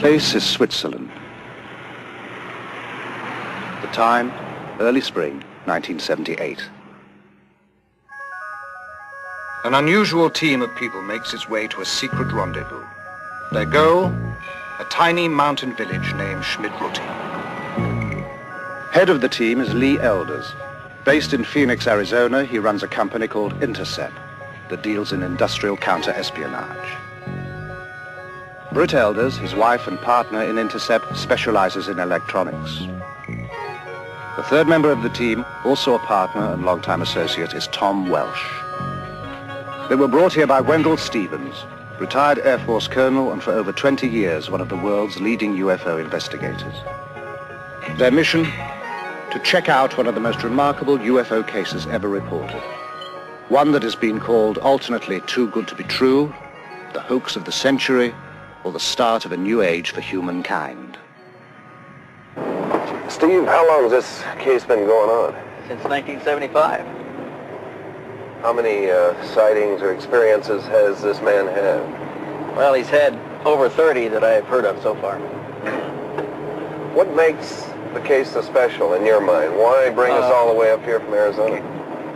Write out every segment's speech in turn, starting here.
place is Switzerland. The time, early spring, 1978. An unusual team of people makes its way to a secret rendezvous. Their goal, a tiny mountain village named Schmidrüti. Head of the team is Lee Elders. Based in Phoenix, Arizona, he runs a company called Intercept that deals in industrial counter-espionage. Britt Elders, his wife and partner in Intercept, specializes in electronics. The third member of the team, also a partner and longtime associate, is Tom Welch. They were brought here by Wendelle Stevens, retired Air Force colonel and for over 20 years one of the world's leading UFO investigators. Their mission? To check out one of the most remarkable UFO cases ever reported. One that has been called alternately too good to be true, the hoax of the century, or the start of a new age for humankind. Steve, how long has this case been going on? Since 1975. How many uh, sightings or experiences has this man had? Well, he's had over 30 that I've heard of so far. What makes the case so special in your mind? Why bring us Uh, all the way up here from Arizona?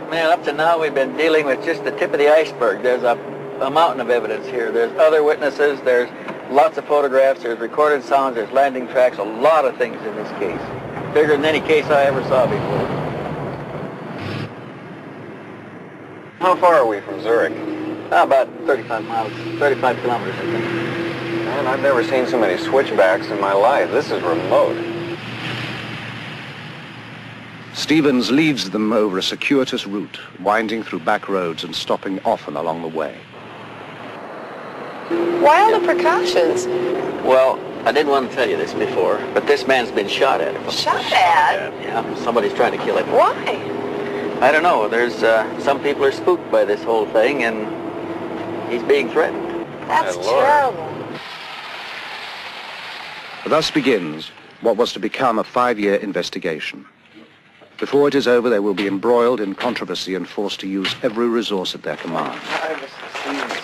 Man, up to now we've been dealing with just the tip of the iceberg. There's a, a mountain of evidence here. There's other witnesses. There's lots of photographs. There's recorded sounds. There's landing tracks. A lot of things in this case. Bigger than any case I ever saw before. How far are we from Zurich? Ah, about 35 miles, 35 kilometers, I think. Man, I've never seen so many switchbacks in my life. This is remote. Stevens leads them over a circuitous route, winding through back roads and stopping often along the way. Why all the precautions? Well, I didn't want to tell you this before, but this man's been shot at. Shot at? Yeah, somebody's trying to kill him. Why? I don't know. There's uh, some people are spooked by this whole thing, and he's being threatened. That's My terrible. Thus begins what was to become a five-year investigation. Before it is over, they will be embroiled in controversy and forced to use every resource at their command.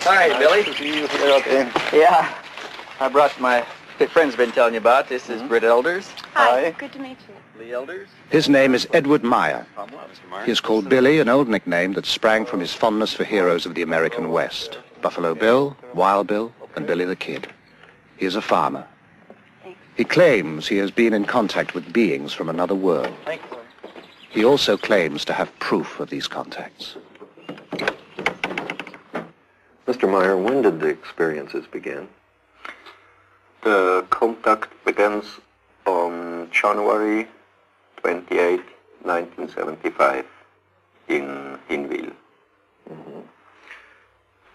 Hi, Billy. Yeah. I brought my friend's been telling you about. This is mm-hmm. Britt Elders. Hi. Good to meet you. Lee Elders. His name is Edward Meier. He is called Billy, an old nickname that sprang from his fondness for heroes of the American West. Buffalo Bill, Wild Bill, and Billy the Kid. He is a farmer. He claims he has been in contact with beings from another world. Thank you. He also claims to have proof of these contacts. Mr. Meier, when did the experiences begin? The contact begins on January 28, 1975 in Hinwil. Mm-hmm.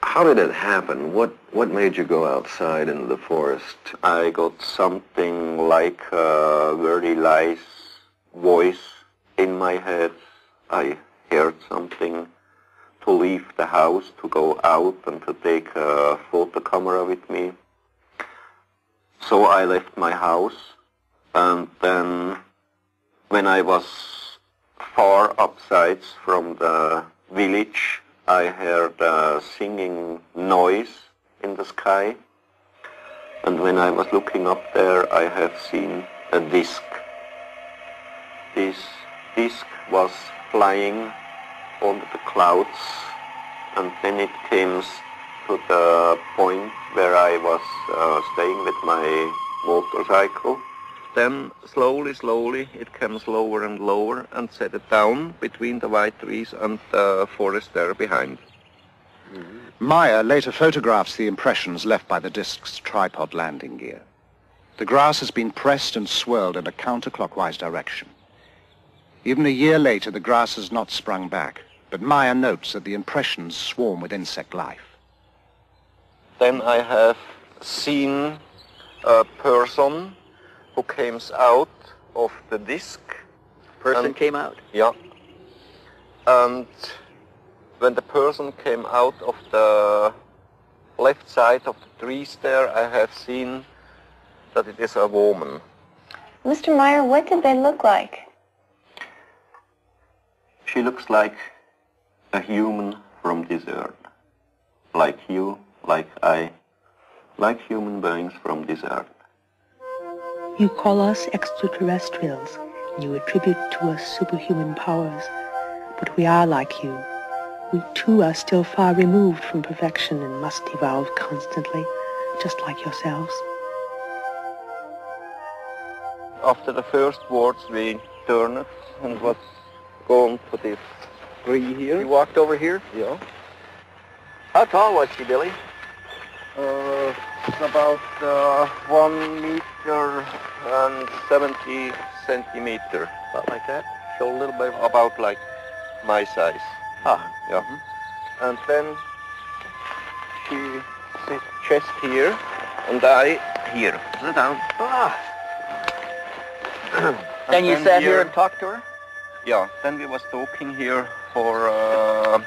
How did it happen? What what made you go outside into the forest? I got something like a very nice voice in my head. I heard something to leave the house, to go out and to take a photo camera with me. So I left my house and then when I was far upsides from the village, I heard a singing noise in the sky. And when I was looking up there, I have seen a disc. This disc was flying over the clouds, and then it came to the point where I was uh, staying with my motorcycle. Then slowly, slowly, it came lower and lower and set it down between the white trees and the forest there behind. Meier later photographs the impressions left by the disc's tripod landing gear. The grass has been pressed and swirled in a counterclockwise direction. Even a year later, the grass has not sprung back, but Meier notes that the impressions swarm with insect life. Then I have seen a person who came out of the disc. Person Um, came out. Yeah. And when the person came out of the left side of the trees there, I have seen that it is a woman. Mr. Meier, what did they look like? She looks like a human from this earth. Like you, like I, like human beings from this earth. You call us extraterrestrials, and you attribute to us superhuman powers. But we are like you. We too are still far removed from perfection and must evolve constantly, just like yourselves. After the first words, we turned and was going to this tree here. You walked over here? Yeah. How tall was she, Billy? Uh, about uh, one meter and 70 centimeter. About like that? So a little bit about like my size. Ah. Yeah. And then she sits chest here and I here. Sit down. Ah. And Then you then sat here and talked to her? Yeah, then we was talking here for uh,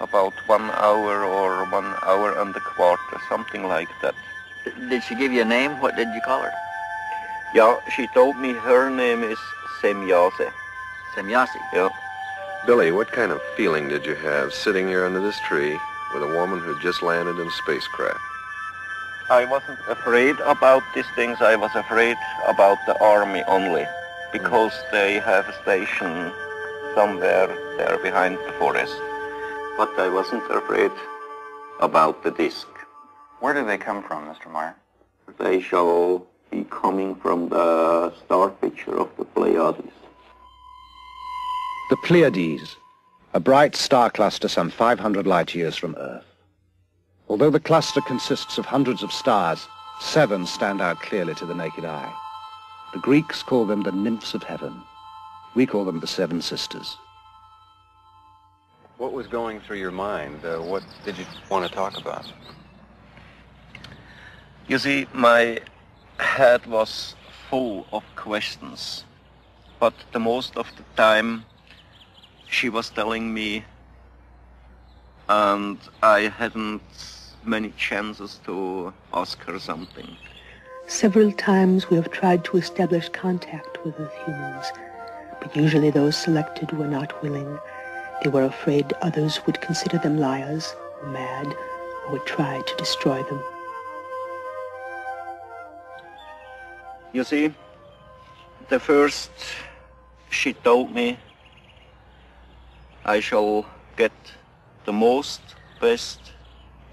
about one hour or one hour and a quarter, something like that. Did she give you a name? What did you call her? Yeah, she told me her name is Semjase. Semjase. Yeah. Billy, what kind of feeling did you have sitting here under this tree with a woman who just landed in a spacecraft? I wasn't afraid about these things. I was afraid about the army only because they have a station somewhere there behind the forest. But I wasn't afraid about the disc. Where do they come from, Mr. Meier? They shall be coming from the star picture of the Pleiades. The Pleiades, a bright star cluster some 500 light years from Earth. Although the cluster consists of hundreds of stars, seven stand out clearly to the naked eye. The Greeks call them the nymphs of heaven. We call them the seven sisters. What was going through your mind? Uh, what did you want to talk about? You see, my head was full of questions, but the most of the time she was telling me and I hadn't many chances to ask her something. Several times we have tried to establish contact with Earth humans, but usually those selected were not willing. They were afraid others would consider them liars or mad or would try to destroy them. You see, the first she told me I shall get the most best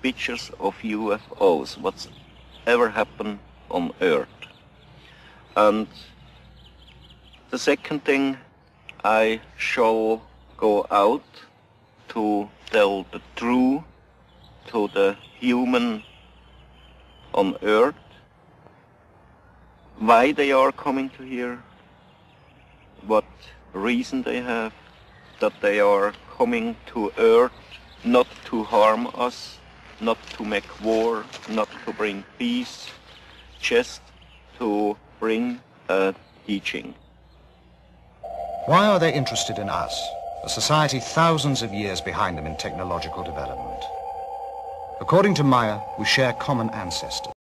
pictures of UFOs, what's ever happened on Earth. And the second thing, I shall go out to tell the truth to the human on Earth, why they are coming to here, what reason they have, that they are coming to Earth not to harm us, not to make war, not to bring peace, just to bring a teaching. Why are they interested in us, a society thousands of years behind them in technological development? According to Meier, we share common ancestors.